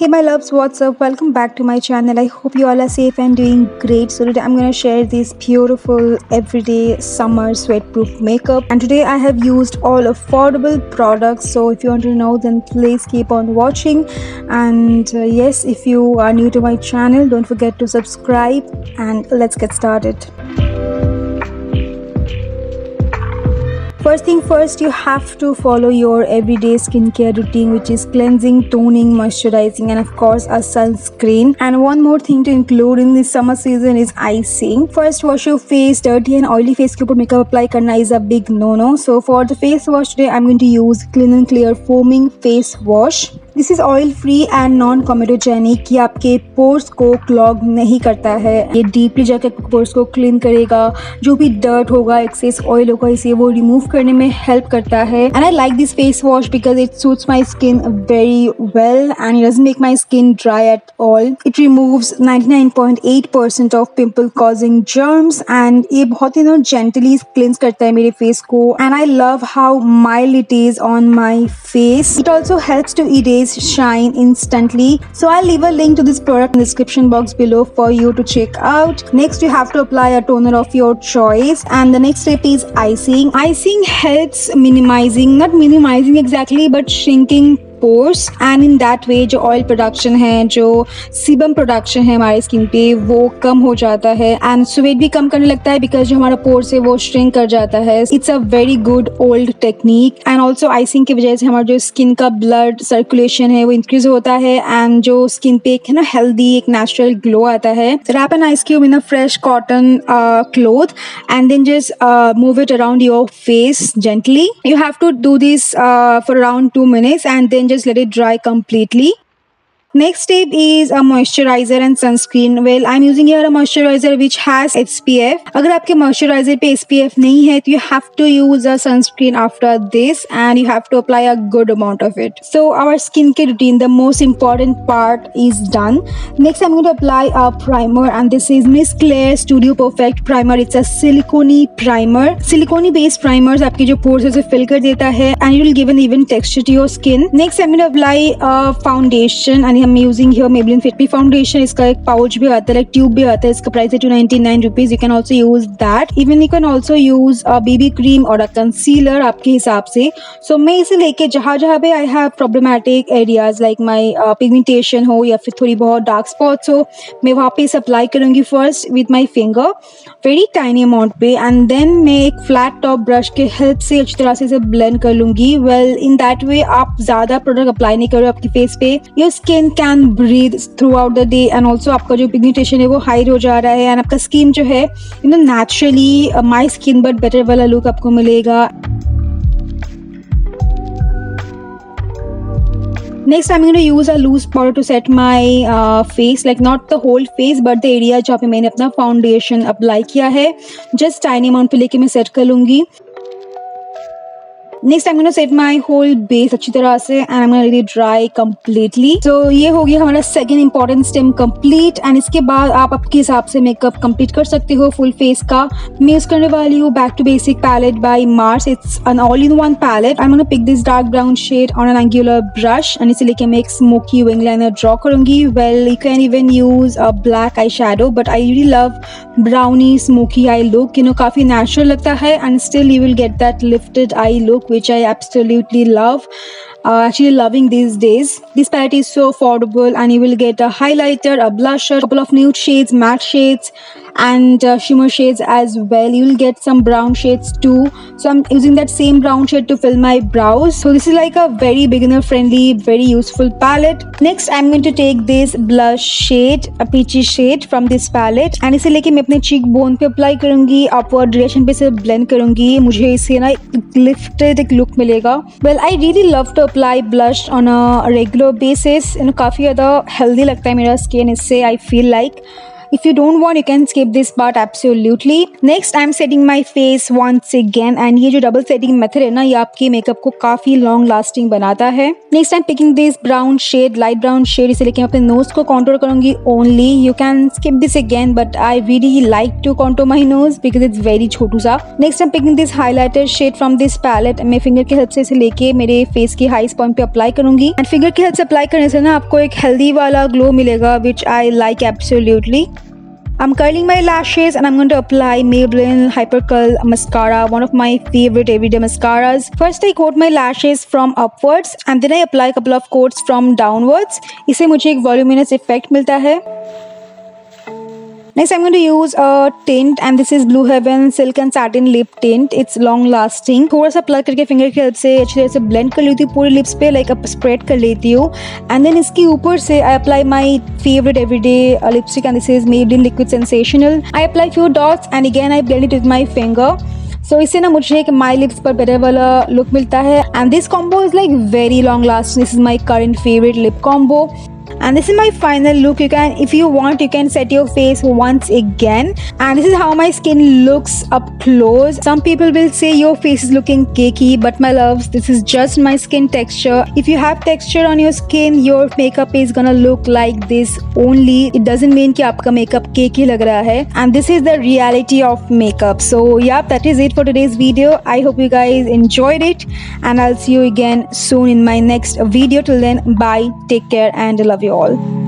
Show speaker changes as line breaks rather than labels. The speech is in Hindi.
Hey my loves, what's up? Welcome back to my channel. I hope you all are safe and doing great. So today I'm to share this beautiful everyday summer sweat-proof makeup. And today I have used all affordable products. So if you want to know then please keep on watching. And uh, yes, if you are new to my channel, don't forget to subscribe and let's get started. First thing first, you have to follow your everyday skincare routine, which is cleansing, toning, moisturizing, and of course, a sunscreen. And one more thing to include in this summer season is icing. First, wash your face. Dirty and oily face ke makeup apply karna is a big no-no. So for the face wash today, I'm going to use Clean and Clear Foaming Face Wash. This is oil free and non comedogenic ये आपके पोर्स को क्लॉग नहीं करता है। ये डीपली जाके पोर्स को क्लीन करेगा। जो भी डर्ट होगा एक्सेस ऑयल होगा, इसे वो रिमूव करने में हेल्प करता है। And I like this face wash because it suits my skin very well and it doesn't make my skin dry at all it removes 99.8 percent of pimple causing germs and ये बहुत ही जेंटली क्लींस करता है मेरे फेस को। And I love how mild it is on my face it also helps to erase shine instantly. So I'll leave a link to this product in the description box below for you to check out. Next you have to apply a toner of your choice and the next step is icing. Icing helps minimizing, not minimizing exactly but shrinking pores and in that way जो ऑयल प्रोडक्शन है, जो सीबम प्रोडक्शन है हमारे स्किन पे, वो कम हो जाता है एंड स्वेट भी कम करने लगता है बिकॉज़ जो हमारा पोर्स है, वो श्रिंक कर जाता है। It's a very good old technique and also icing की वजह से हमारा जो स्किन का ब्लड सर्कुलेशन है, वो इंक्रीज होता है एंड जो स्किन पे एक है ना हेल्दी एक नेचुरल ग्लो आता है। Wrap and ice cube in a fresh cotton cloth and then just move it around your face gently you have to do this for around two minutes and then just let it dry completely Next step is a moisturizer and sunscreen. Well, I'm using here a moisturizer which has SPF. अगर आपके moisturizer पे SPF नहीं है तो you have to use a sunscreen after this and you have to apply a good amount of it. So our skincare routine, the most important part is done. Next, I'm going to apply a primer and this is Miss Claire Studio Perfect Primer. It's a silicone primer. Silicone based primers आपके जो pores है उसे fill कर देता है and it will give an even texture to your skin. Next, I'm going to apply a foundation and I'm using here Maybelline Fit Me foundation इसका एक पाउच भी आता है लाइक ट्यूब भी आता है इसका प्राइस है two ninety nine rupees you can also use that even you can also use a baby cream और अ कंसीलर आपके हिसाब से. सो so, मैं इसे लेके जहाँ जहाँ पे I have problematic areas like my pigmentation हो या फिर थोड़ी बहुत डार्क स्पॉट्स हो मैं वहाँ पे इसे अप्लाई करूँगी first with my finger very tiny amount पे. एंड देन मैं एक फ्लैट टॉप ब्रश के हेल्प से अच्छी तरह से इसे ब्लेंड कर लूँगी. वेल इन दैट वे आप ज़्यादा प्रोडक्ट अप्लाई नहीं करो आपकी फेस पे. Your skin can breathe throughout the day and also आपका जो पिगमेंटेशन है वो हाई हो जा रहा है एंड आपका स्किन जो है you know naturally my skin but better वाला लुक आपको मिलेगा। Going to use a loose powder to set my uh, face like not the whole face but the area जहाँ पे मैंने अपना फाउंडेशन अप्लाई किया है। जस्ट टाइनी अमाउंट पे लेके मैं सेट कर लूँगी। Next I gonna set my whole base अच्छी तरह से and I let dry completely तो ये हो गया हमारा second important step complete and इसके बाद आप आपके हिसाब से मेकअप कंप्लीट कर सकते हो फुल फेस का. मैं यूज़ करने वाली हूँ back to basic palette by Mars it's an all in one palette I gonna pick this dark brown shade on an angular brush and इसे लेके मैं एक स्मोकी विंग लाइनर ड्रॉ करूँगी. Well you can even use a black eye shadow but I really love brownie smoky eye look you know काफ़ी नेचुरल लगता है and still you will get that lifted eye look which I absolutely love. Uh, actually loving these days. This palette is so affordable and you will get a highlighter, a blusher, a couple of nude shades, matte shades and uh, shimmer shades as well you will get some brown shades too so i'm using that same brown shade to fill my brows so this is like a very beginner friendly very useful palette next i'm going to take this blush shade a peachy shade from this palette and इसे लेके मैं अपने चीक बोन पे अप्लाई करूँगी अपवर्ड डायरेक्शन पे इसे ब्लेंड करूँगी मुझे इसे ना लिफ्टेड एक लुक मिलेगा well I really love to apply blush on a regular basis काफ़ी ज़्यादा हेल्दी लगता है मेरा स्किन इससे I feel like if you don't want you can skip this part absolutely next i'm setting my face once again and ये जो double setting method है ना ये आपके मेकअप को काफ़ी long lasting बनाता है next i'm picking this brown shade light brown shade इसे लेके मैं अपने nose को contour करूँगी only you can skip this again but I really like to contour my nose because it's very छोटू सा next i'm picking this highlighter shade from this palette मैं finger के हेल्प से इसे लेके मेरे face के highest point पे apply करूँगी and finger के हेल्प से apply करने से ना आपको एक healthy वाला glow मिलेगा which I like absolutely I'm curling my lashes and I'm going to apply Maybelline Hypercurl Mascara, one of my favorite everyday mascaras. First I coat my lashes from upwards and then I apply a couple of coats from downwards. इससे मुझे एक voluminous effect मिलता है Next, I'm going to use a tint and this is Blue Heaven Silk and Satin Lip Tint. It's long lasting. थोड़ा सा प्लग करके फिंगर की हेल्प से अच्छी तरह से ब्लेंड कर लेती हूँ पूरे लिप्स पे लाइक अप स्प्रेड कर लेती हूँ. एंड देन इसके ऊपर से I apply my favourite everyday lipstick and this is made in liquid sensational I apply few dots and again I blend it with my finger so इससे ना मुझे एक माई लिप्स पर बेटर वाला लुक मिलता है. And this combo is like very long last this is my current favourite lip combo and this is my final look you can if you want you can set your face once again. And this is how my skin looks up close. Some people will say your face is looking cakey but my loves this is just my skin texture. If you have texture on your skin your makeup is gonna look like this only. It doesn't mean that your makeup cakey lag raha hai and this is the reality of makeup. So yeah that is it for today's video. I hope you guys enjoyed it. And i'll see you again soon in my next video. Till then bye. Take care and love you all all